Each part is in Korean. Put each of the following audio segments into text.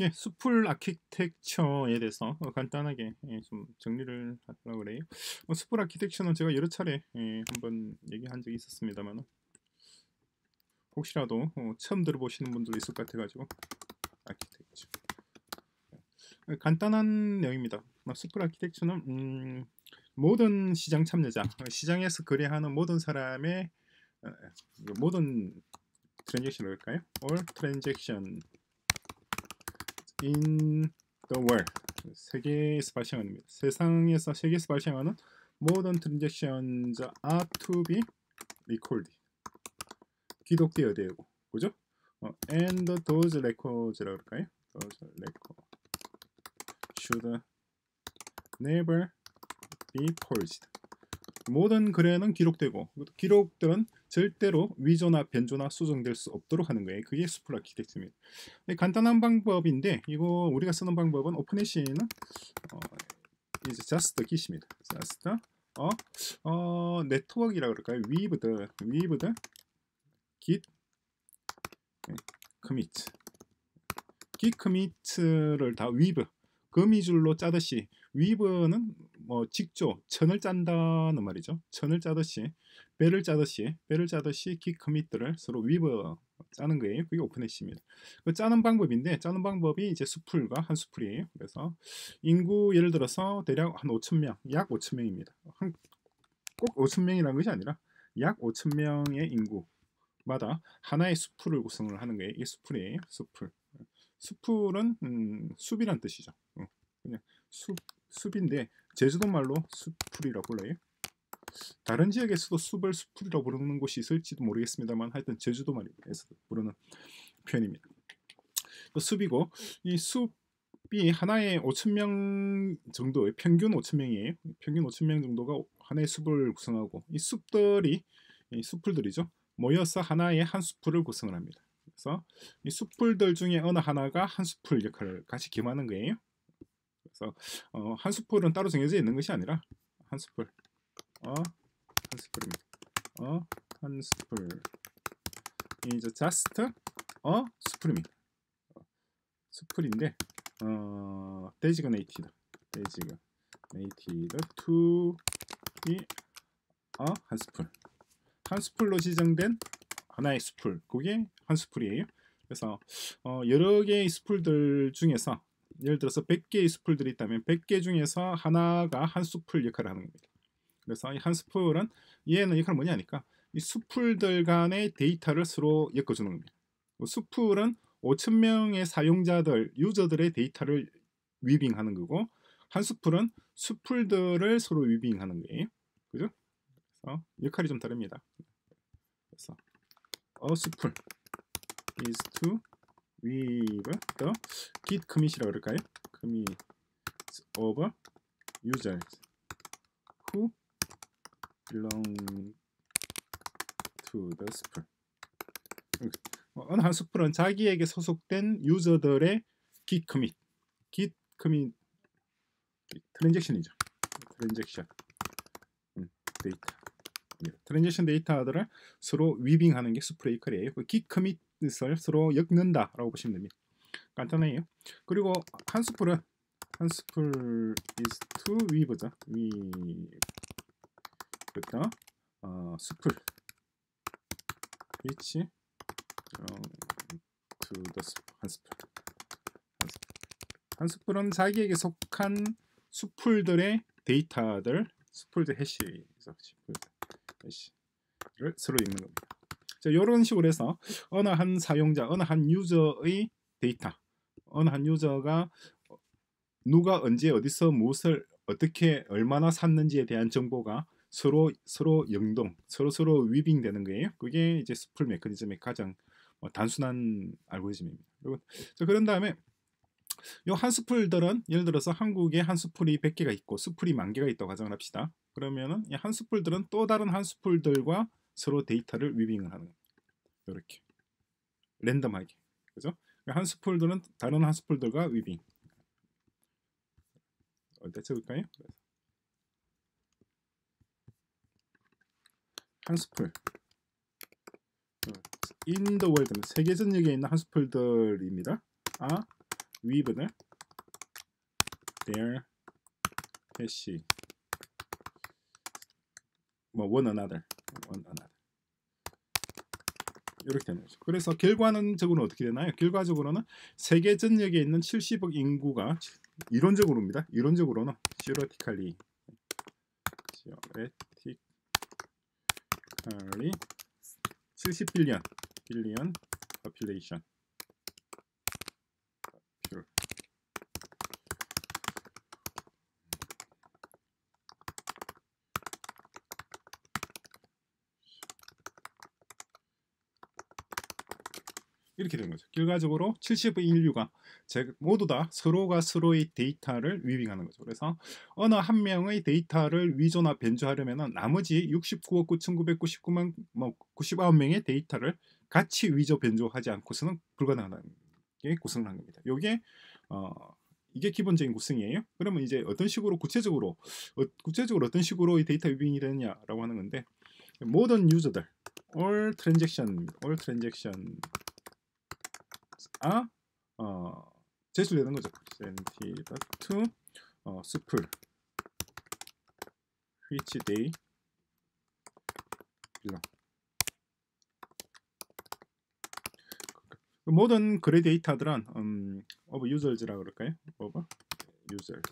예, 수풀 아키텍처에 대해서 어, 간단하게 예, 좀 정리를 하려고 그래요. 어, 수풀 아키텍처는 제가 여러 차례 예, 한번 얘기한 적이 있었습니다만 혹시라도 어, 처음 들어보시는 분들 있을 것 같아가지고 아키텍처 예, 간단한 내용입니다. 수풀 아키텍처는 음, 모든 시장 참여자, 시장에서 거래하는 모든 사람의 어, 모든 트랜잭션을 할까요? All transaction in the world 세계에서 발생합니다. 세상에서 세계에서 발생하는 모든 트랜잭션즈 are to be recorded 기록되어야 되고 그죠? 어, and those records라고 할까요? those records should never be forged 모든 거래는 기록되고 기록들은 절대로 위조나 변조나 수정될 수 없도록 하는 거예요. 그게 수풀 아키텍처입니다. 간단한 방법인데 이거 우리가 쓰는 방법은 오픈해시는 어, 이제 just git입니다. just 어, 어 네트워크라고 그럴까요? with with git commit git commit를 다 with 거미줄로 짜듯이 위브는 뭐 직조 천을 짠다는 말이죠. 천을 짜듯이 배를 짜듯이 배를 짜듯이 기 커밋들을 서로 위브 짜는 거예요. 그게 오픈해시입니다. 그 짜는 방법인데 짜는 방법이 이제 수풀과 한 수풀이에요. 그래서 인구 예를 들어서 대략 한 5천 명, 약 5천 명입니다. 한, 꼭 5천 명이라는 것이 아니라 약 5천 명의 인구마다 하나의 수풀을 구성을 하는 거예요. 이게 수풀이에요. 수풀. 수풀은 음, 숲이란 뜻이죠. 어, 그냥 숲 숲인데 제주도 말로 숲풀이라고 불러요. 다른 지역에서도 숲을 숲풀이라고 부르는 곳이 있을지도 모르겠습니다만 하여튼 제주도 말에서 부르는 표현입니다. 그 숲이고 이 숲이 하나의 5천 명 정도의 평균 5천 명이에요. 평균 5천 명 정도가 하나의 숲을 구성하고 이 숲들이 이 숲풀들이죠. 모여서 하나의 한 숲풀을 구성을 합니다. 그래서 이 숲풀들 중에 어느 하나가 한 숲풀 역할을 같이 겸하는 거예요. 그래서 어, 한 숲풀은 따로 정해져 있는 것이 아니라 한 숲풀 어, 한 스풀입니다. 어, 한 스풀. 이제 just 어, 스풀입니다. 스풀인데 어, designated, designated to 이 어, 한 수풀. 한 수풀로 지정된 하나의 수풀. 그게 한 수풀이에요. 그래서 어, 여러 개의 수풀들 중에서 예를 들어서 100개의 수풀들이 있다면 100개 중에서 하나가 한 수풀 역할을 하는 겁니다. 그래서 이 한 수풀은 얘는 역할은 뭐냐니까 이 수풀들 간의 데이터를 서로 엮어주는 겁니다. 뭐 수풀은 5천 명의 사용자들, 유저들의 데이터를 위빙하는 거고 한 수풀은 수풀들을 서로 위빙하는 거예요. 그죠? 그래서 역할이 좀 다릅니다. 그래서 a 수풀 is to weave the git commit이라고 그럴까요? commit of users who belong to the spool. 어느 한 스풀은 자기에게 소속된 유저들의 git commit, git commit 트랜잭션이죠. 트랜잭션 음, 데이터. 트랜잭션 데이터들을 서로 위빙하는 게 스프레이 컬이에요. 그 git commit 을 서로 엮는다라고 보시면 됩니다. 간단해요. 그리고 한 스풀은 한 스풀 is to weave 그다 어, 수풀 which to the 한 수풀 한 수풀은 자기에게 속한 수풀들의 데이터들 수풀들 hash hash를 서로 엮는 겁니다. 자, 이런 식으로 해서 어느 한 사용자, 어느 한 유저의 데이터, 어느 한 유저가 누가 언제 어디서 무엇을 어떻게 얼마나 샀는지에 대한 정보가 서로 서로 연동, 서로 서로 weaving되는 거예요. 그게 이제 수풀 메커니즘의 가장 뭐 단순한 알고리즘입니다. 그리고 그런 다음에 요 한 수풀들은 예를 들어서 한국에 한 수풀이 100개가 있고 수풀이 만 개가 있다고 가정을 합시다. 그러면은 한 수풀들은 또 다른 한 수풀들과 서로 데이터를 weaving을 하는. 이렇게 랜덤하게 그죠? 한 수풀들은 다른 한 수풀들과 weaving 어디다 적을까요? 한 in the world 세계 전역에 있는 한 스풀들입니다. 아 weave들 their hash 뭐 one another another 이렇게 되는 거죠. 그래서 결과는적으로는 어떻게 되나요? 결과적으로는 세계 전역에 있는 70억 인구가 이론적으로입니다. 이론적으로는 theoretically theoretically 70빌리언 빌리언 이 렇게 되는 거죠. 결과적으로 70의 인류가 모두 다 서로가 서로의 데이터를 위빙하는 거죠. 그래서 어느 한 명의 데이터를 위조나 변조하려면 나머지 69억 9,999만 뭐 99명의 데이터를 같이 위조 변조하지 않고서는 불가능하다는 게 구성을 한 겁니다. 이게 어, 이게 기본적인 구성이에요. 그러면 이제 어떤 식으로 구체적으로 어, 구체적으로 어떤 식으로 이 데이터 weaving이 되느냐라고 하는 건데 모든 유저들 all transaction all transaction 아 어, 제출되는 거죠. presented to 어, 수풀 which they belong. 그 모든 거래 데이터들은 음, of users라 그럴까요? of users.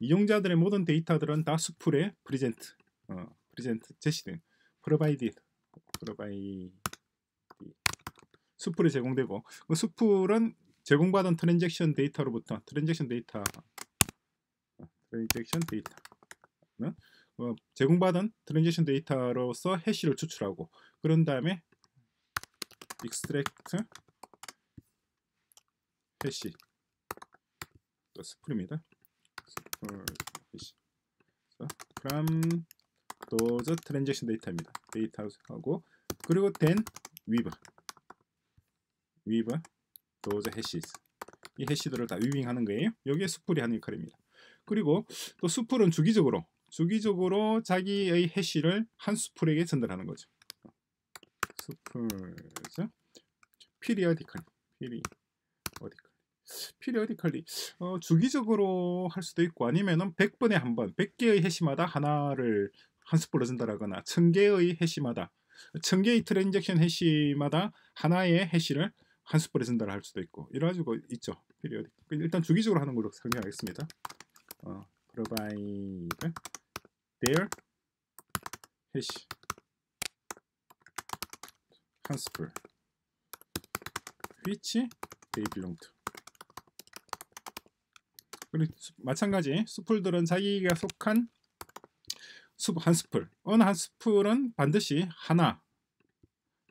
이용자들의 모든 데이터들은 다 수풀에 present, 어, present 제시된, provided, provide 수풀이 제공되고 그 수풀은 제공받은 transaction 데이터로부터 transaction 데이터 transaction 데이터는 어, 제공받은 transaction 데이터로서 hash를 추출하고 그런 다음에 extract hash 또 수풀입니다. 수풀 hash from those transaction 데이터입니다. 데이터하고 그리고 then weave those hashes 이 해시들을 다 위빙하는 거예요. 여기에 수풀이 하는 역할입니다. 그리고 또 수풀은 주기적으로 주기적으로 자기의 해시를 한 수풀에게 전달하는 거죠. 수풀죠. periodically, periodically, periodically 어, 주기적으로 할 수도 있고 아니면은 100번에 한 번, 100개의 해시마다 하나를 한 수풀로 전달하거나 1000개의 해시마다 1000개의 트랜잭션 해시마다 하나의 해시를 한 스프레 전달을 할 수도 있고 이래 가지고 있죠. 피리어디. 일단 주기적으로 하는 걸로 설명하겠습니다. 어, provide their hash 한 스프레 which they belong to. 그리고 마찬가지 수풀들은 자기가 속한 한 스풀 어느 한 스풀은 반드시 하나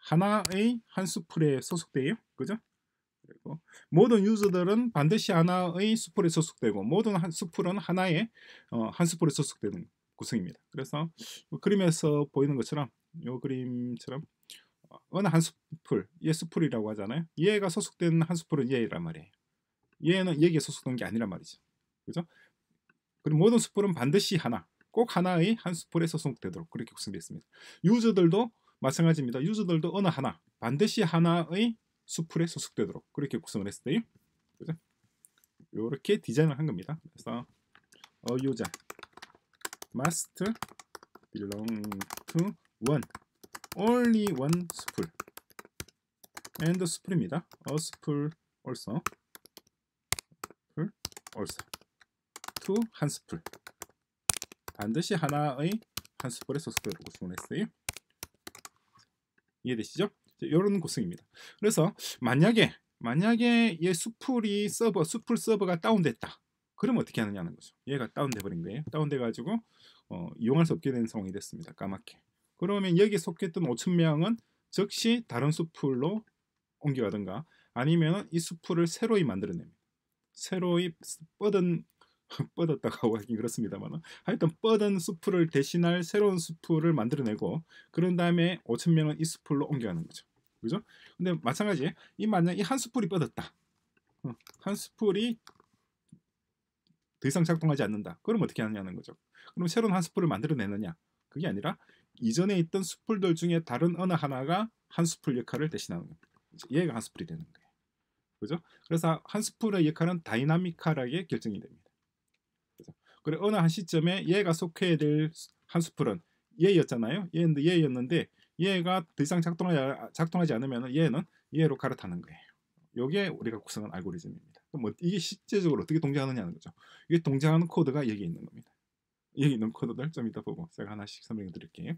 하나의 한 수풀에 소속돼요. 그죠? 그리고 모든 유저들은 반드시 하나의 수풀에 소속되고 모든 한 수풀은 하나의 어, 한 수풀에 소속되는 구성입니다. 그래서 뭐 그림에서 보이는 것처럼 이 그림처럼 어, 어느 한 수풀, 얘 수풀이라고 하잖아요. 얘가 소속된 한 수풀은 얘란 말이에요. 얘는 여기에 소속된 게 아니란 말이죠. 그죠? 그리고 모든 수풀은 반드시 하나, 꼭 하나의 한 수풀에 소속되도록 그렇게 구성되어 있습니다. 유저들도 마찬가지입니다. 유저들도 어느 하나, 반드시 하나의 수풀에 소속되도록 그렇게 구성을 했어요. 그죠? 이렇게 디자인을 한 겁니다. 그래서 a user must belong to one, only one 수풀 and 수풀입니다. a 수풀 also, also, to 한 수풀 반드시 하나의 한 수풀에 소속되도록 구성을 했어요. 이해되시죠? 이런 구성입니다. 그래서 만약에 만약에 얘 수풀이 서버 수풀 서버가 다운됐다. 그럼 어떻게 하느냐는 거죠. 얘가 다운돼 버린 거예요. 다운돼 가지고 어, 이용할 수 없게 된 상황이 됐습니다. 까맣게. 그러면 여기 속했던 5천 명은 즉시 다른 수풀로 옮겨가든가 아니면 이 수풀을 새로이 만들어냅니다. 새로이 뻗은 뻗었다고 하긴 그렇습니다만 하여튼 뻗은 수풀을 대신할 새로운 수풀을 만들어내고 그런 다음에 5천 명은 이 수풀로 옮겨가는 거죠. 그죠? 근데 마찬가지 이 만약 이 한 수풀이 뻗었다. 어, 한 수풀이 더 이상 작동하지 않는다. 그럼 어떻게 하느냐는 거죠. 그럼 새로운 한 수풀을 만들어내느냐? 그게 아니라 이전에 있던 수풀들 중에 다른 어느 하나가 한 수풀 역할을 대신하는 겁니다. 얘가 한 수풀이 되는 거예요. 그죠? 그래서 한 스풀의 역할은 다이나미컬하게 결정이 됩니다. 그리고 어느 한 시점에 얘가 속해야 될 한 스풀은 얘였잖아요. 얘인데 얘였는데 얘가 더 이상 작동하지, 작동하지 않으면 얘는 얘로 갈아타는 거예요. 이게 우리가 구성한 알고리즘입니다. 뭐 이게 실제적으로 어떻게 동작하느냐는 거죠. 이게 동작하는 코드가 여기 있는 겁니다. 여기 있는 코드들 좀 이따 보고 제가 하나씩 설명해 드릴게요.